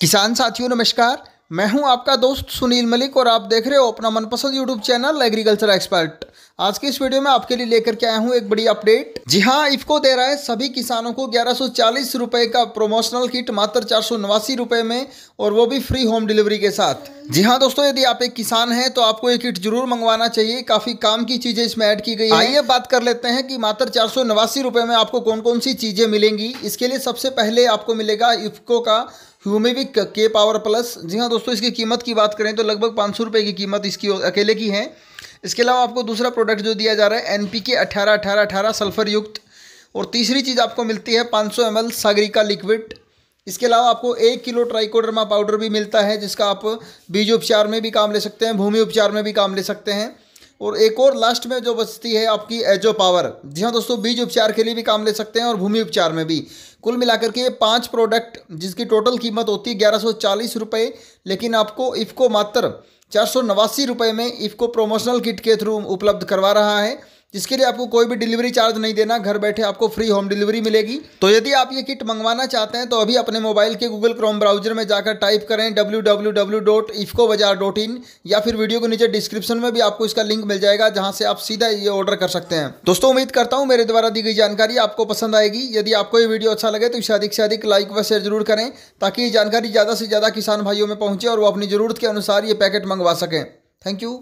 किसान साथियों, नमस्कार। मैं हूँ आपका दोस्त सुनील मलिक और आप देख रहे हो अपना मनपसंद यूट्यूब चैनल एग्रीकल्चर एक्सपर्ट आज की इस वीडियो में आपके लिए लेकर के आया हूँ एक बड़ी अपडेट जी हाँ इफको दे रहा है सभी किसानों को ग्यारह सौ का प्रोमोशनल किट मात्र चार सौ रुपए में, और वो भी फ्री होम डिलीवरी के साथ। जी हाँ दोस्तों, यदि आप एक किसान हैं तो आपको ये किट ज़रूर मंगवाना चाहिए। काफ़ी काम की चीज़ें इसमें ऐड की गई है। आइए बात कर लेते हैं कि मात्र चार सौ नवासी रुपये में आपको कौन कौन सी चीज़ें मिलेंगी। इसके लिए सबसे पहले आपको मिलेगा इफको का ह्यूमिविक के पावर प्लस जी हाँ दोस्तों, इसकी कीमत की बात करें तो लगभग पाँच सौ की कीमत इसकी अकेले की है। इसके अलावा आपको दूसरा प्रोडक्ट जो दिया जा रहा है एन पी के अठारह अठारह अठारह सल्फ़र युक्त और तीसरी चीज़ आपको मिलती है, पाँच सौ एम सागरिका लिक्विड इसके अलावा आपको एक किलो ट्राइकोडर्मा पाउडर भी मिलता है, जिसका आप बीज उपचार में भी काम ले सकते हैं, भूमि उपचार में भी काम ले सकते हैं। और एक और लास्ट में जो बचती है आपकी एजो पावर जी हाँ दोस्तों, बीज उपचार के लिए भी काम ले सकते हैं और भूमि उपचार में भी। कुल मिलाकर के ये पाँच प्रोडक्ट जिसकी टोटल कीमत होती है ग्यारह सौ चालीस रुपये लेकिन आपको इफ़को मात्र चार सौ नवासी रुपये में इफ़को प्रोमोशनल किट के थ्रू उपलब्ध करवा रहा है। जिसके लिए आपको कोई भी डिलीवरी चार्ज नहीं देना, घर बैठे आपको फ्री होम डिलीवरी मिलेगी। तो यदि आप ये किट मंगवाना चाहते हैं तो अभी अपने मोबाइल के गूगल क्रोम ब्राउज़र में जाकर टाइप करें www.ifco या फिर वीडियो के नीचे डिस्क्रिप्शन में भी आपको इसका लिंक मिल जाएगा, जहाँ से आप सीधा ये ऑर्डर कर सकते हैं। दोस्तों, उम्मीद करता हूँ मेरे द्वारा दी गई जानकारी आपको पसंद आएगी। यदि आपको ये वीडियो अच्छा लगे तो इसे अधिक से अधिक लाइक व शेयर ज़रूर करें, ताकि ये जानकारी ज़्यादा से ज़्यादा किसान भाइयों में पहुँचे और वो अपनी ज़रूरत के अनुसार ये पैकेट मंगवा सकें। Thank you